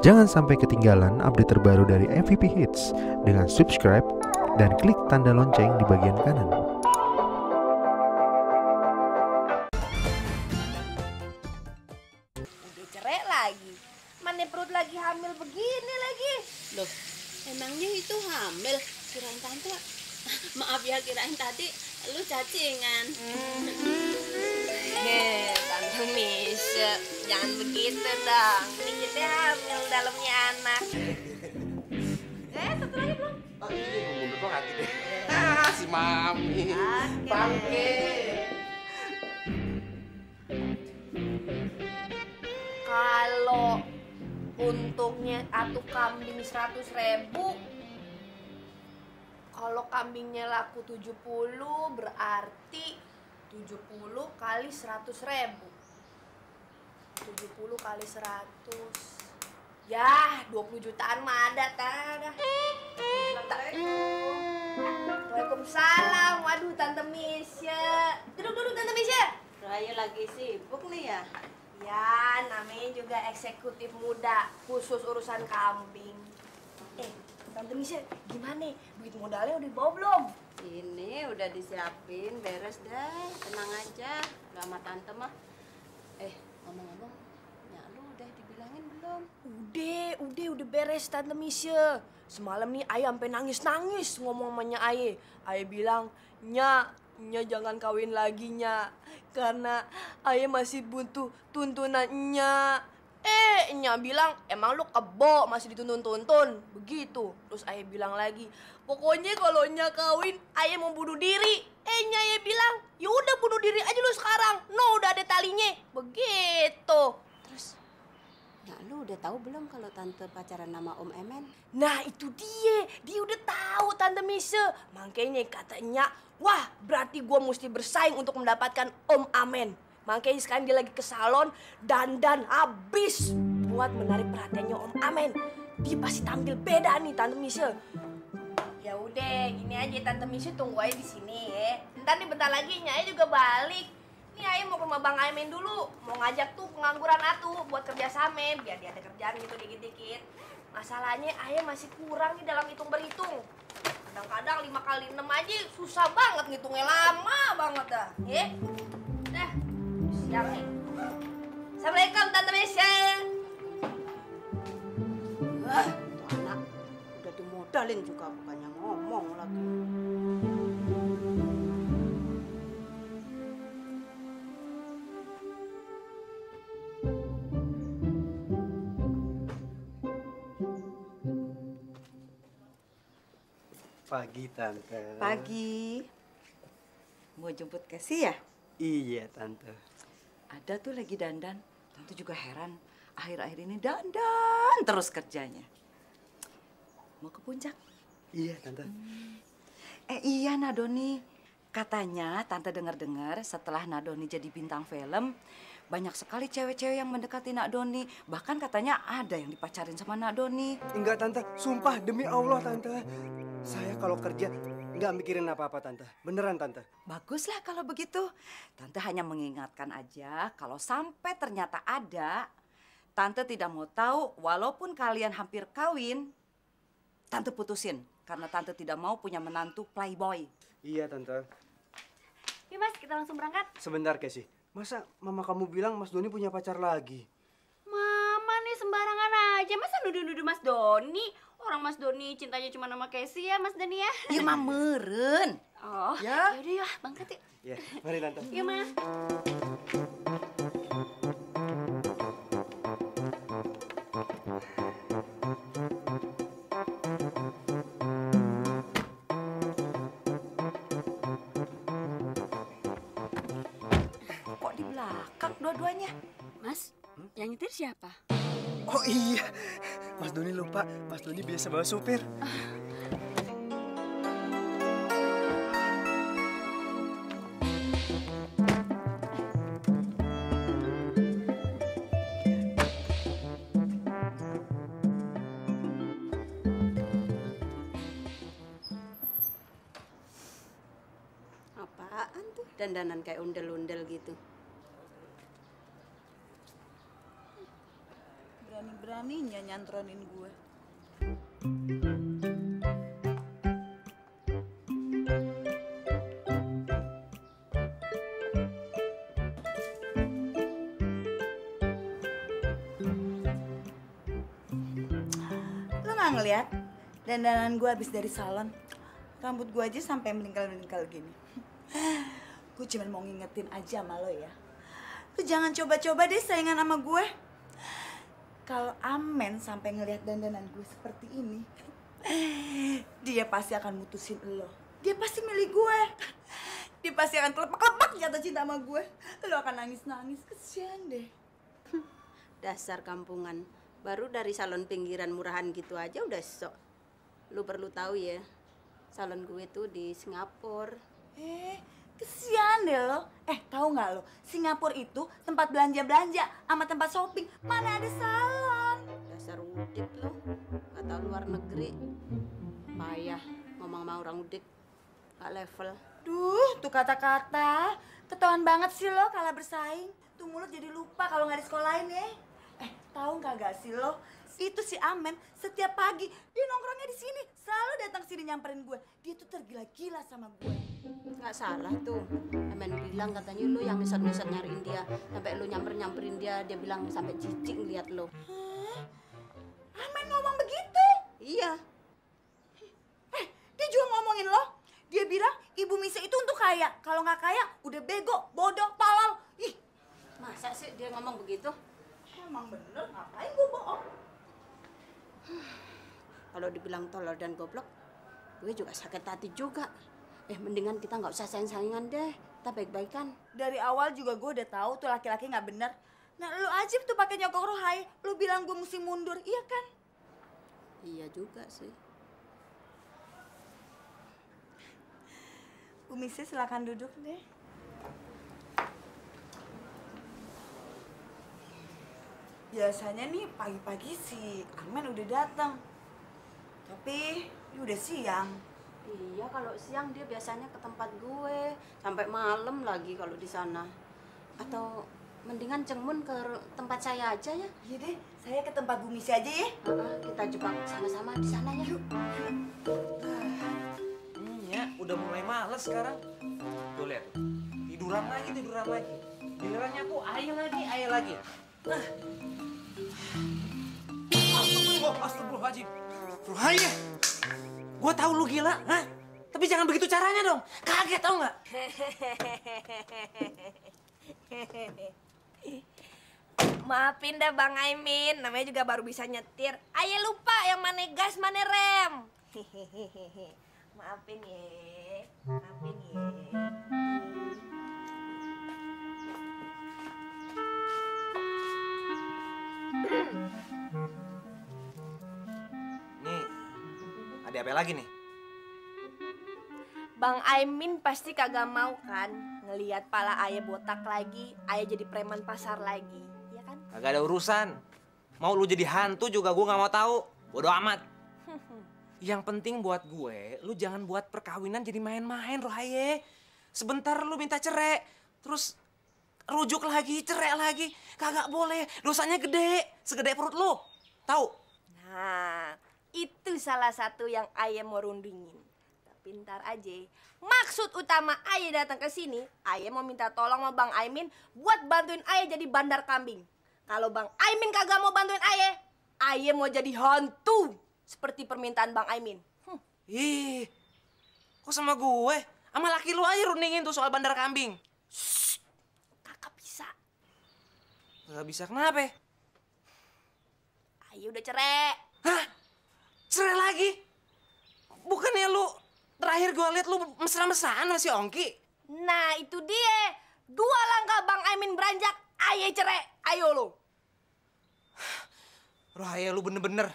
Jangan sampai ketinggalan update terbaru dari MVP Hits dengan subscribe dan klik tanda lonceng di bagian kanan. Udah cerai lagi. Mana perut lagi hamil begini lagi. Loh, emangnya itu hamil? Kirain tante. Maaf ya, kirain tadi lu cacingan. Heh, Tante Misha, jangan begitu dong. Ini kita hamil dalamnya anak. Eh, satu lagi belum? Oh iya, mundur kok hati deh. Ah, si Mami. Bangke. Kalau untungnya atu kambing 100 ribu, kalau kambingnya laku 70 berarti 70 kali 100 ribu 70 kali 100 Ya 20 jutaan mah ada tada Waalaikumsalam Waduh Tante Misha Duduk-duduk Tante Misha Raya lagi sibuk nih ya. Ya, namanya juga eksekutif muda, khusus urusan kambing. Eh, Tante Misha, gimana? Duit modalnya udah dibawa belum? Ini udah disiapin, beres deh. Tenang aja, gak sama tante mah. Eh, ngomong-ngomong, ya lu udah dibilangin belum? Udah, udah, udah beres Tante Misha. Semalam nih Ayah sampai nangis-nangis ngomong sama Nya Aye. Aye bilang, Nya, Nya jangan kawin lagi, Nya. Karena Aye masih butuh tuntunan Nya. Eh, Nya bilang, emang lu kebo masih dituntun-tuntun. Begitu. Terus Ayah bilang lagi, pokoknya kalau Nya kawin, Ayah mau bunuh diri. Eh, Nya Ayah bilang, ya udah bunuh diri aja lu sekarang. No, udah ada talinya. Begitu. Terus, ya lu udah tahu belum kalau tante pacaran sama Om Emen? Nah itu dia, dia udah tahu Tante Mise. Makanya katanya, wah berarti gue mesti bersaing untuk mendapatkan Om Amen. Makanya sekarang dia lagi ke salon, dandan habis buat menarik perhatiannya Om Amen. Dia pasti tampil beda nih Tante Mise. Ya udah, gini aja Tante Mise tunggu aja di sini ya. Ntar nih bentar lagi Nyai juga balik. Nih Ayah mau ke rumah Bang Aimen dulu, mau ngajak tuh pengangguran atuh buat kerja sama biar dia ada kerjaan gitu dikit-dikit. Masalahnya Ayah masih kurang nih dalam hitung berhitung. Kadang-kadang lima kali enam aja susah banget ngitungnya lama banget dah. Ya, dah siap nih. Assalamualaikum Tante Mesya. Wah, anak udah dimodalin juga bukannya lagi. Pagi tante. Pagi. Mau jemput Casey ya? Iya tante. Ada tuh lagi dandan. Tante juga heran. Akhir-akhir ini dandan terus kerjanya. Mau ke puncak? Iya tante. Eh iya Nadoni. Katanya tante dengar-dengar setelah Nadoni jadi bintang film, banyak sekali cewek-cewek yang mendekati Nadoni. Bahkan katanya ada yang dipacarin sama Nadoni. Enggak tante. Sumpah demi Allah tante. Saya kalau kerja nggak mikirin apa-apa tante. Beneran tante. Baguslah kalau begitu. Tante hanya mengingatkan aja kalau sampai ternyata ada, Tante tidak mau tahu walaupun kalian hampir kawin, Tante putusin karena Tante tidak mau punya menantu playboy. Iya tante. Yuk mas, kita langsung berangkat. Sebentar Casey. Masa mama kamu bilang Mas Doni punya pacar lagi? Mama nih sembarangan aja, masa nuduh-nuduh Mas Doni? Orang Mas Doni cintanya cuma nama Casey ya Mas Doni ya? Ya mah meren. Oh, Ya. yaudah ya, bangkat yuk. Iya. Mari tante. Yuk, Ma. Kok yang nyetir siapa? Oh iya. Mas Doni lupa. Mas Doni biasa bawa supir. Apaan tuh? Dandanan kayak undel-undel gitu. Berani-beraninya nyantronin gue. Lo nggak ngeliat dandanan gue habis dari salon? Rambut gue aja sampai meninggal-meninggal gini. gue cuma mau ngingetin aja sama lo ya. Lo jangan coba-coba deh saingan sama gue. Kalau Amen sampai ngelihat dandanan gue seperti ini, dia pasti akan mutusin lo. Dia pasti milih gue. Dia pasti akan kelepak-kelepak jatuh cinta sama gue. Lo akan nangis-nangis, kesian deh. Dasar kampungan. Baru dari salon pinggiran murahan gitu aja udah sok. Lu perlu tahu ya. Salon gue tuh di Singapura. Eh, kesian deh lo. Eh, tahu nggak lo? Singapura itu tempat belanja-belanja sama tempat shopping. Mana ada salon? Udik lo. Kata luar negeri. Payah ngomong sama orang udik. Gak level. Duh, tuh kata-kata. Ketahuan banget sih lo kalah bersaing. Tuh mulut jadi lupa kalau nggak disekolahin ya. Eh, tahu nggak gak sih lo? Itu si Amen setiap pagi dia nongkrongnya di sini, selalu datang sini nyamperin gue. Dia tuh tergila-gila sama gue. Nggak salah tuh. Amen bilang katanya lu yang nisan-nisan nyariin dia. Sampai lu nyamper-nyamperin dia. Dia bilang sampai cicing ngeliat lo. Amen ngomong begitu? Iya. Eh, dia juga ngomongin lo. Dia bilang ibu Mise itu untuk kaya. Kalau nggak kaya, udah bego, bodoh, tolol. Ih, Masa sih dia ngomong begitu? emang bener ngapain gue bohong? Kalau dibilang tolol dan goblok, gue juga sakit hati juga. Eh, mendingan kita nggak usah sayang-sayangan deh. Kita baik-baikan. Dari awal juga gue udah tahu tuh laki-laki nggak bener. Nah, lu aja tuh pakai nyokok rohai. Lu bilang gue mesti mundur, iya kan? Iya juga sih. Bu Mise silakan duduk deh. Biasanya nih pagi-pagi si Amen udah datang. Tapi ini udah siang. Iya, kalau siang dia biasanya ke tempat gue sampai malam lagi kalau di sana. Atau mendingan Cengmun ke tempat saya aja ya. Iya deh, saya ke tempat Bu Mise aja ya. Ah, kita jebak sama-sama di sana ya. Hmm, ya, udah mulai males sekarang. Tuh lihat, tiduran lagi, tiduran lagi. Gilirannya aku ayo lagi, ayo lagi. Nah. Astagfirullah, astagfirullahaladzim. Ruhaya, gua tahu lu gila, hah? Tapi jangan begitu caranya dong. Kaget tau nggak? Maafin dah Bang Aimin, namanya juga baru bisa nyetir. Ayo lupa yang mana gas, mana rem. Maafin ya, maafin ya. Nih, ada apa lagi nih? Bang Aimin pasti kagak mau kan ngelihat pala ayah botak lagi, ayah jadi preman pasar lagi, ya kan? Kagak ada urusan. Mau lu jadi hantu juga gue nggak mau tahu. Bodoh amat. Yang penting buat gue, lu jangan buat perkawinan jadi main-main, Rohaye. Sebentar lu minta cerai, terus rujuk lagi, cerai lagi. Kagak boleh, dosanya gede, segede perut lu. Tahu? Nah, itu salah satu yang ayah mau rundingin. Tapi ntar aja. Maksud utama ayah datang ke sini, ayah mau minta tolong sama Bang Aimin buat bantuin ayah jadi bandar kambing. Kalau Bang Aimin kagak mau bantuin ayah, ayah mau jadi hantu. Seperti permintaan Bang Aimin. Hm, Ih, kok sama gue? Sama laki lu aja rundingin tuh soal bandar kambing. kakak bisa. Gak bisa kenapa? Ayah udah cerai. Hah? Cerai lagi? Bukannya lu terakhir gue liat lu mesra-mesraan sama si Ongki? Nah, itu dia. Dua langkah Bang Aimin beranjak, ayah cerai. Ayo lo. Rohaya lu bener-bener.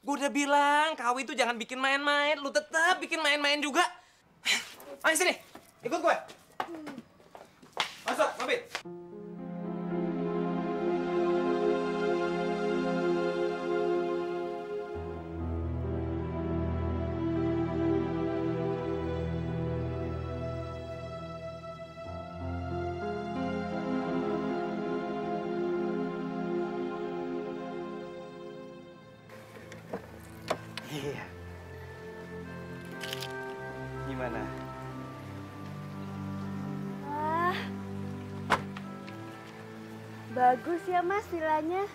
Gue udah bilang kau itu jangan bikin main-main. Lu tetap bikin main-main juga. Ayo sini, ikut gue. Masuk, mobil. Iya. Gimana? Wah. Bagus ya mas villanya.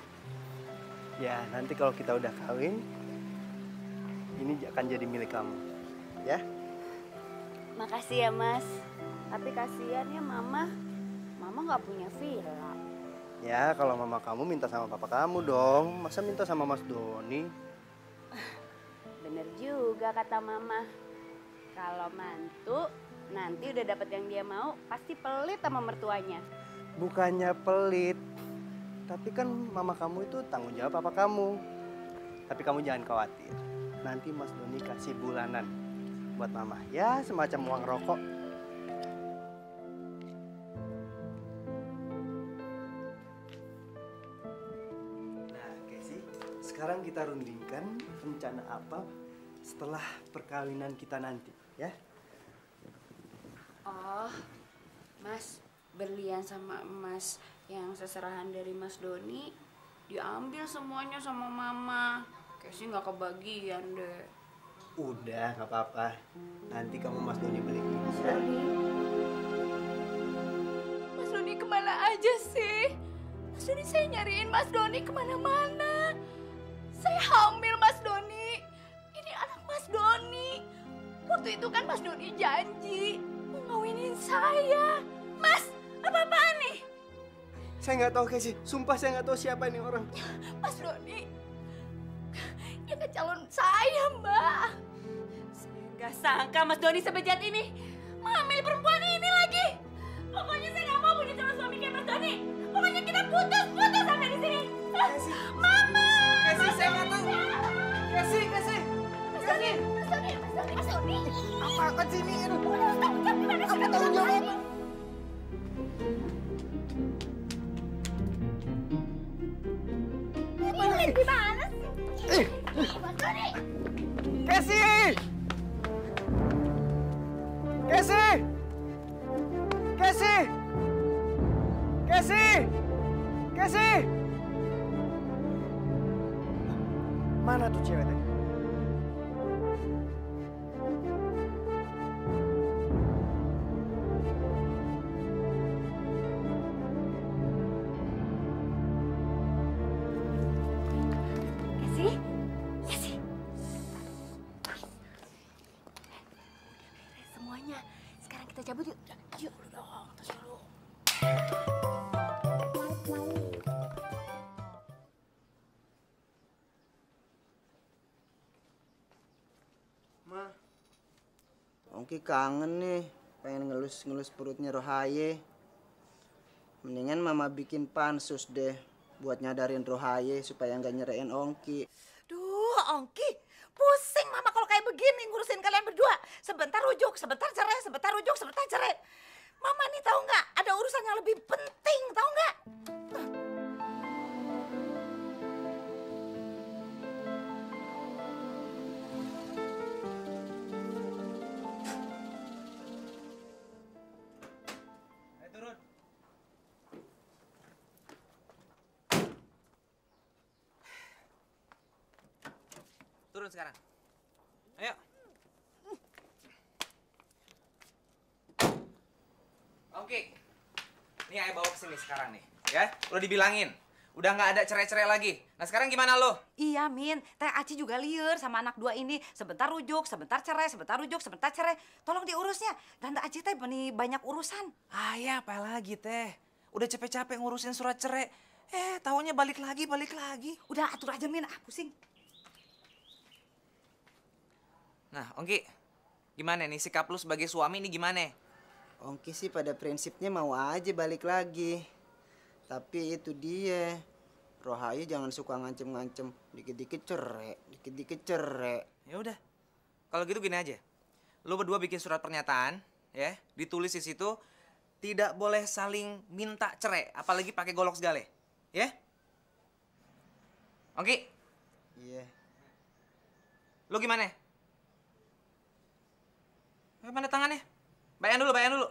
Ya, nanti kalau kita udah kawin, ini akan jadi milik kamu. Ya? Makasih ya mas. Tapi kasihan ya mama. Mama nggak punya villa. Ya, kalau mama kamu minta sama papa kamu dong. Masa minta sama Mas Doni? Bener juga kata mama. Kalau mantu nanti udah dapet yang dia mau pasti pelit sama mertuanya. Bukannya pelit. Tapi kan mama kamu itu tanggung jawab papa kamu. Tapi kamu jangan khawatir. Nanti Mas Doni kasih bulanan buat mama. Ya, semacam uang rokok. Sekarang kita rundingkan rencana apa setelah perkawinan kita nanti, ya? Oh, mas berlian sama emas yang seserahan dari mas Doni diambil semuanya sama mama. Kayaknya nggak kebagian deh. Udah, nggak apa-apa. Nanti kamu Mas Doni beliin. Ya? Mas Doni ke mana aja sih? Mas Doni saya nyariin Mas Doni ke mana-mana. Saya hamil Mas Doni. Ini anak Mas Doni. Waktu itu kan Mas Doni janji mau ngawinin saya. Mas, apa-apaan nih? Saya nggak tahu Casey. Sumpah saya nggak tahu siapa ini orang. Mas Doni. Dia kan calon saya, Mbak. Saya nggak sangka Mas Doni sebejat ini. Mengambil perempuan ini lagi. Casey! Casey! Casey! Casey! Mana tuh cewek tadi? Kasih, Semuanya. Sekarang kita cabut yuk. Yuk dong, terus dulu. Ma, Ongki kangen nih, pengen ngelus-ngelus perutnya Rohaye. Mendingan mama bikin pansus deh buat nyadarin Rohaye supaya nggak nyerein Ongki. Duh, Ongki, pusing mama kalau kayak begini ngurusin kalian. Sebentar rujuk, sebentar cerai, sebentar rujuk, sebentar cerai. Mama nih tahu nggak? Ada urusan yang lebih penting, tahu nggak? Sekarang. Ayo. Oke. Nih ayo bawa ke sini sekarang nih, ya. Udah dibilangin. Udah nggak ada cerai-cerai lagi. Nah sekarang gimana lo? Iya, Min. Teh Aci juga liur sama anak dua ini. Sebentar rujuk, sebentar cerai, sebentar rujuk, sebentar cerai. Tolong diurusnya. Tante Aci teh beni banyak urusan. Ah ya, apa lagi teh? Udah capek-capek ngurusin surat cerai. Eh, tahunya balik lagi, balik lagi. Udah atur aja, Min. Ah, pusing. Nah, Ongki, gimana nih sikap lu sebagai suami ini gimana? Ongki sih pada prinsipnya mau aja balik lagi. Tapi itu dia. Rohaye jangan suka ngancem-ngancem. Dikit-dikit cerai, dikit-dikit cerai. Ya udah. Kalau gitu gini aja. Lu berdua bikin surat pernyataan, ya, ditulis di situ tidak boleh saling minta cerai, apalagi pakai golok segala. Ya? Ongki, Iya. lu gimana? Mana tangannya? Bayan dulu, bayan dulu.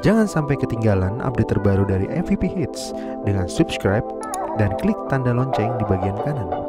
Jangan sampai ketinggalan update terbaru dari MVP Hits dengan subscribe dan klik tanda lonceng di bagian kanan.